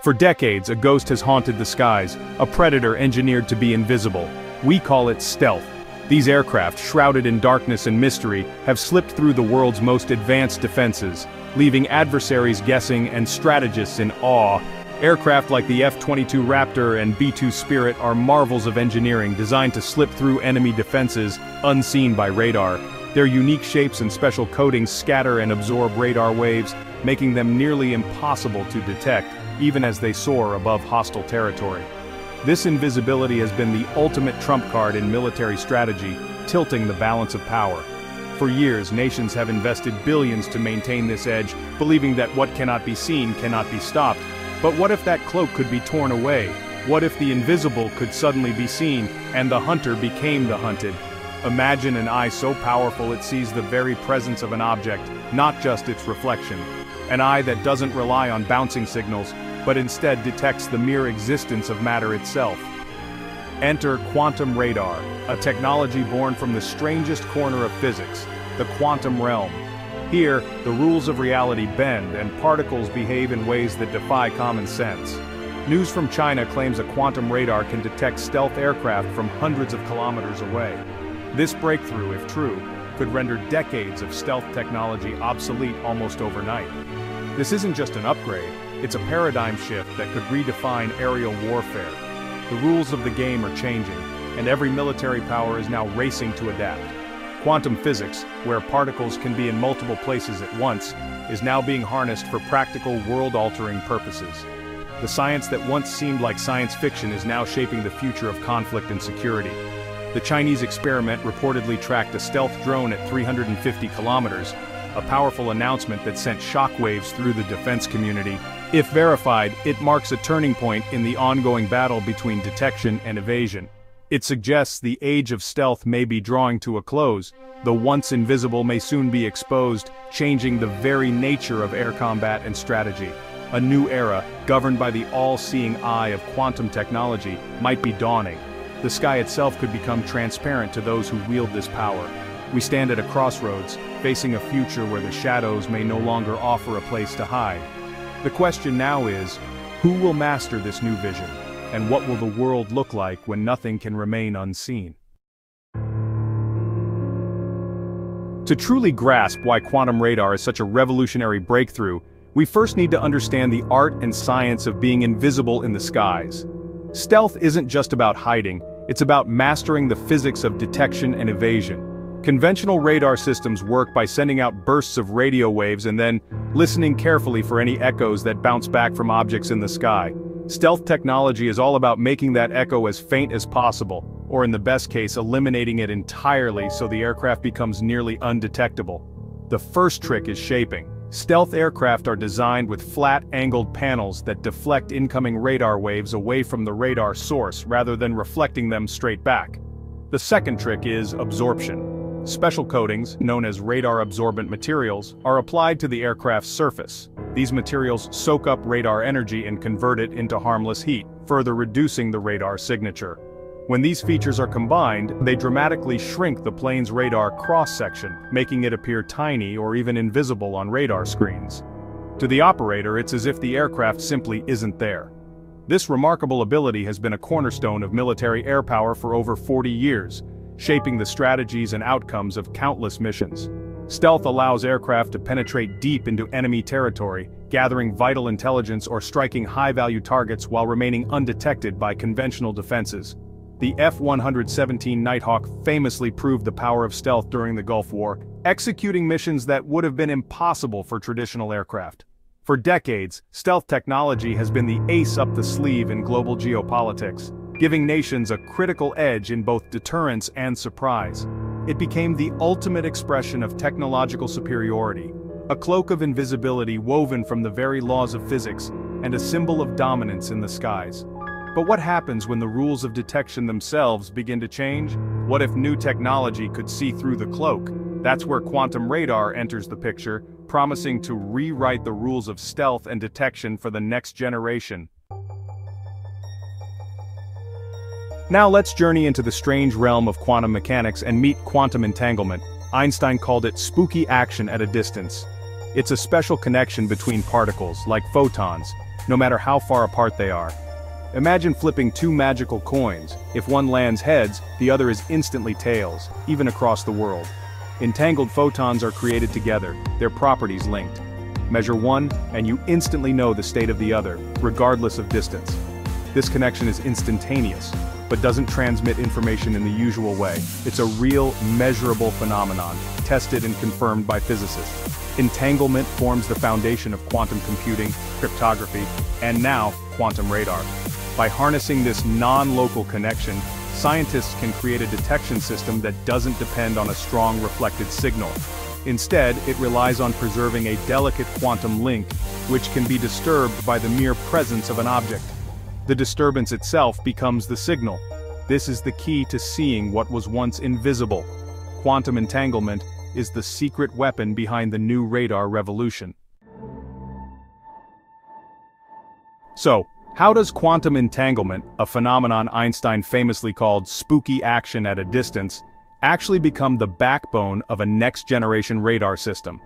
For decades, a ghost has haunted the skies, a predator engineered to be invisible. We call it stealth. These aircraft, shrouded in darkness and mystery, have slipped through the world's most advanced defenses, leaving adversaries guessing and strategists in awe. Aircraft like the F-22 Raptor and B-2 Spirit are marvels of engineering designed to slip through enemy defenses, unseen by radar. Their unique shapes and special coatings scatter and absorb radar waves, making them nearly impossible to detect, even as they soar above hostile territory. This invisibility has been the ultimate trump card in military strategy, tilting the balance of power. For years, nations have invested billions to maintain this edge, believing that what cannot be seen cannot be stopped. But what if that cloak could be torn away? What if the invisible could suddenly be seen, and the hunter became the hunted? Imagine an eye so powerful it sees the very presence of an object, not just its reflection. An eye that doesn't rely on bouncing signals, but instead detects the mere existence of matter itself. Enter quantum radar, a technology born from the strangest corner of physics, the quantum realm. Here, the rules of reality bend and particles behave in ways that defy common sense. News from China claims a quantum radar can detect stealth aircraft from hundreds of kilometers away. This breakthrough, if true, could render decades of stealth technology obsolete almost overnight. This isn't just an upgrade, it's a paradigm shift that could redefine aerial warfare. The rules of the game are changing, and every military power is now racing to adapt. Quantum physics, where particles can be in multiple places at once, is now being harnessed for practical world-altering purposes. The science that once seemed like science fiction is now shaping the future of conflict and security. The Chinese experiment reportedly tracked a stealth drone at 350 kilometers, a powerful announcement that sent shockwaves through the defense community. If verified, it marks a turning point in the ongoing battle between detection and evasion. It suggests the age of stealth may be drawing to a close, the once invisible may soon be exposed, changing the very nature of air combat and strategy. A new era, governed by the all-seeing eye of quantum technology, might be dawning, the sky itself could become transparent to those who wield this power. We stand at a crossroads, facing a future where the shadows may no longer offer a place to hide. The question now is, who will master this new vision? And what will the world look like when nothing can remain unseen? To truly grasp why quantum radar is such a revolutionary breakthrough, we first need to understand the art and science of being invisible in the skies. Stealth isn't just about hiding, it's about mastering the physics of detection and evasion. Conventional radar systems work by sending out bursts of radio waves and then listening carefully for any echoes that bounce back from objects in the sky. Stealth technology is all about making that echo as faint as possible, or in the best case eliminating it entirely so the aircraft becomes nearly undetectable. The first trick is shaping. Stealth aircraft are designed with flat, angled panels that deflect incoming radar waves away from the radar source rather than reflecting them straight back. The second trick is absorption. Special coatings, known as radar-absorbent materials, are applied to the aircraft's surface. These materials soak up radar energy and convert it into harmless heat, further reducing the radar signature. When these features are combined, they dramatically shrink the plane's radar cross-section, making it appear tiny or even invisible on radar screens. To the operator it's as if the aircraft simply isn't there. This remarkable ability has been a cornerstone of military air power for over 40 years, shaping the strategies and outcomes of countless missions. Stealth allows aircraft to penetrate deep into enemy territory, gathering vital intelligence or striking high-value targets while remaining undetected by conventional defenses. The F-117 Nighthawk famously proved the power of stealth during the Gulf War, executing missions that would have been impossible for traditional aircraft. For decades, stealth technology has been the ace up the sleeve in global geopolitics, giving nations a critical edge in both deterrence and surprise. It became the ultimate expression of technological superiority, a cloak of invisibility woven from the very laws of physics, and a symbol of dominance in the skies. But what happens when the rules of detection themselves begin to change? What if new technology could see through the cloak? That's where quantum radar enters the picture, promising to rewrite the rules of stealth and detection for the next generation. Now let's journey into the strange realm of quantum mechanics and meet quantum entanglement. Einstein called it spooky action at a distance. It's a special connection between particles, like photons, no matter how far apart they are. Imagine flipping two magical coins, if one lands heads, the other is instantly tails, even across the world. Entangled photons are created together, their properties linked. Measure one, and you instantly know the state of the other, regardless of distance. This connection is instantaneous, but doesn't transmit information in the usual way. It's a real, measurable phenomenon, tested and confirmed by physicists. Entanglement forms the foundation of quantum computing, cryptography, and now, quantum radar. By harnessing this non-local connection, scientists can create a detection system that doesn't depend on a strong reflected signal. Instead, it relies on preserving a delicate quantum link, which can be disturbed by the mere presence of an object. The disturbance itself becomes the signal. This is the key to seeing what was once invisible. Quantum entanglement is the secret weapon behind the new radar revolution. So, how does quantum entanglement, a phenomenon Einstein famously called spooky action at a distance, actually become the backbone of a next-generation radar system?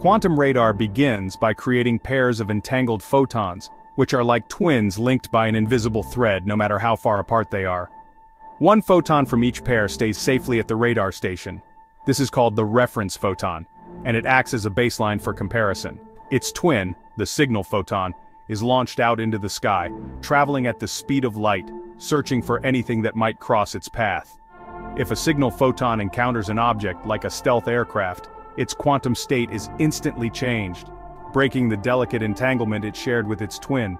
Quantum radar begins by creating pairs of entangled photons, which are like twins linked by an invisible thread no matter how far apart they are. One photon from each pair stays safely at the radar station. This is called the reference photon, and it acts as a baseline for comparison. Its twin, the signal photon, is launched out into the sky, traveling at the speed of light, searching for anything that might cross its path. If a signal photon encounters an object like a stealth aircraft, its quantum state is instantly changed, breaking the delicate entanglement it shared with its twin.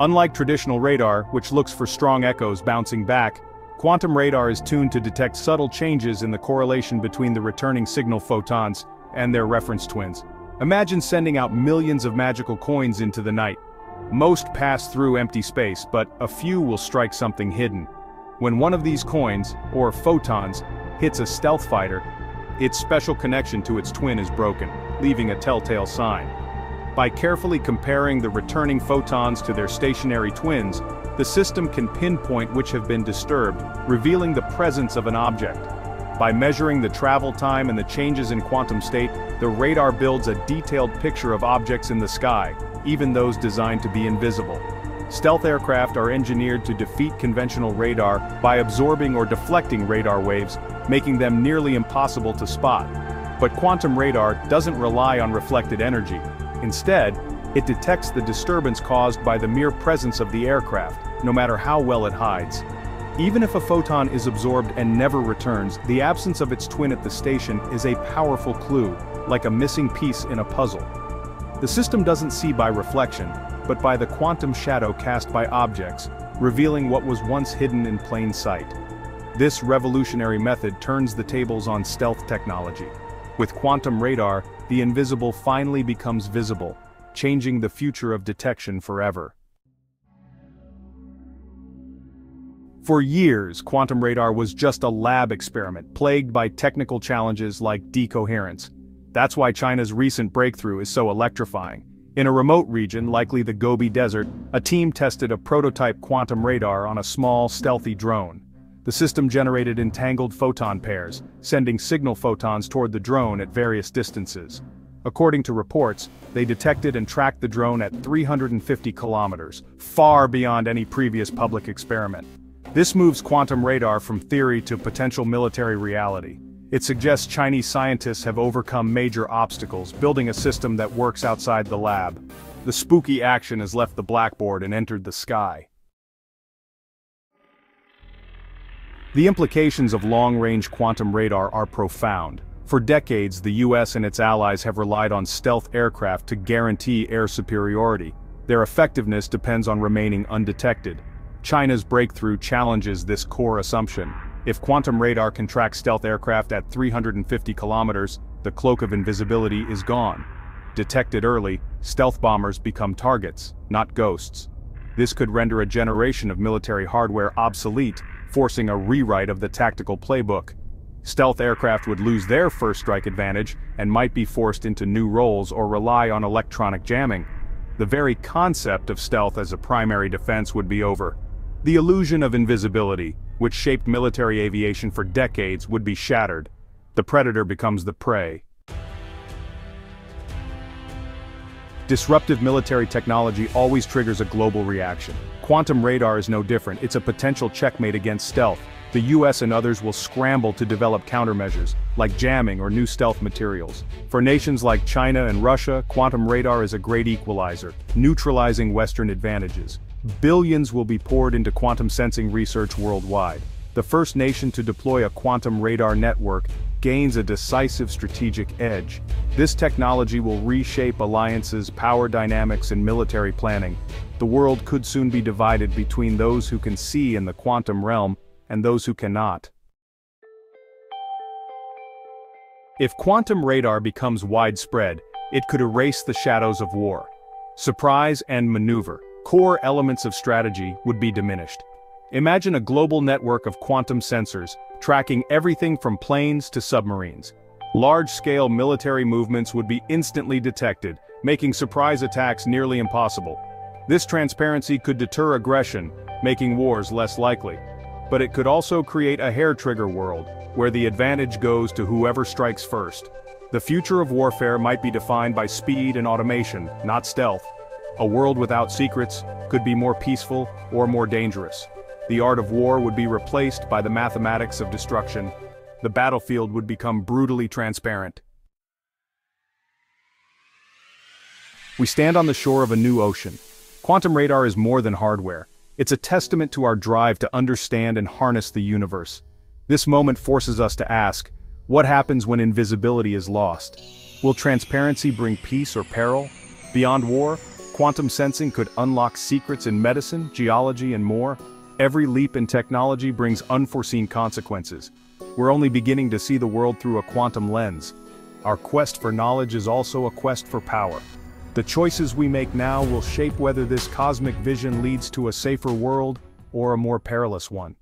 Unlike traditional radar, which looks for strong echoes bouncing back, quantum radar is tuned to detect subtle changes in the correlation between the returning signal photons and their reference twins. Imagine sending out millions of magical coins into the night. Most pass through empty space, but a few will strike something hidden. When one of these coins, or photons, hits a stealth fighter, its special connection to its twin is broken, leaving a telltale sign. By carefully comparing the returning photons to their stationary twins, the system can pinpoint which have been disturbed, revealing the presence of an object. By measuring the travel time and the changes in quantum state, the radar builds a detailed picture of objects in the sky, even those designed to be invisible. Stealth aircraft are engineered to defeat conventional radar by absorbing or deflecting radar waves, making them nearly impossible to spot. But quantum radar doesn't rely on reflected energy. Instead, it detects the disturbance caused by the mere presence of the aircraft, no matter how well it hides. Even if a photon is absorbed and never returns, the absence of its twin at the station is a powerful clue, like a missing piece in a puzzle. The system doesn't see by reflection, but by the quantum shadow cast by objects, revealing what was once hidden in plain sight. This revolutionary method turns the tables on stealth technology. With quantum radar, the invisible finally becomes visible, changing the future of detection forever. For years, quantum radar was just a lab experiment plagued by technical challenges like decoherence. That's why China's recent breakthrough is so electrifying. In a remote region, likely the Gobi Desert, a team tested a prototype quantum radar on a small, stealthy drone. The system generated entangled photon pairs, sending signal photons toward the drone at various distances. According to reports, they detected and tracked the drone at 350 kilometers, far beyond any previous public experiment. This moves quantum radar from theory to potential military reality. It suggests Chinese scientists have overcome major obstacles, building a system that works outside the lab. The spooky action has left the blackboard and entered the sky. The implications of long-range quantum radar are profound. For decades, the US and its allies have relied on stealth aircraft to guarantee air superiority. Their effectiveness depends on remaining undetected, China's breakthrough challenges this core assumption. If quantum radar can track stealth aircraft at 350 kilometers, the cloak of invisibility is gone. Detected early, stealth bombers become targets, not ghosts. This could render a generation of military hardware obsolete, forcing a rewrite of the tactical playbook. Stealth aircraft would lose their first strike advantage and might be forced into new roles or rely on electronic jamming. The very concept of stealth as a primary defense would be over. The illusion of invisibility, which shaped military aviation for decades, would be shattered. The predator becomes the prey. Disruptive military technology always triggers a global reaction. Quantum radar is no different, it's a potential checkmate against stealth. The US and others will scramble to develop countermeasures, like jamming or new stealth materials. For nations like China and Russia, quantum radar is a great equalizer, neutralizing Western advantages. Billions will be poured into quantum sensing research worldwide. The first nation to deploy a quantum radar network gains a decisive strategic edge. This technology will reshape alliances, power dynamics and military planning. The world could soon be divided between those who can see in the quantum realm and those who cannot. If quantum radar becomes widespread, it could erase the shadows of war. Surprise and maneuver, core elements of strategy, would be diminished. Imagine a global network of quantum sensors, tracking everything from planes to submarines. Large-scale military movements would be instantly detected, making surprise attacks nearly impossible. This transparency could deter aggression, making wars less likely. But it could also create a hair-trigger world, where the advantage goes to whoever strikes first. The future of warfare might be defined by speed and automation, not stealth. A world without secrets could be more peaceful or more dangerous. The art of war would be replaced by the mathematics of destruction. The battlefield would become brutally transparent. We stand on the shore of a new ocean. Quantum radar is more than hardware. It's a testament to our drive to understand and harness the universe. This moment forces us to ask, what happens when invisibility is lost? Will transparency bring peace or peril? Beyond war, quantum sensing could unlock secrets in medicine, geology and more. Every leap in technology brings unforeseen consequences. We're only beginning to see the world through a quantum lens. Our quest for knowledge is also a quest for power. The choices we make now will shape whether this cosmic vision leads to a safer world or a more perilous one.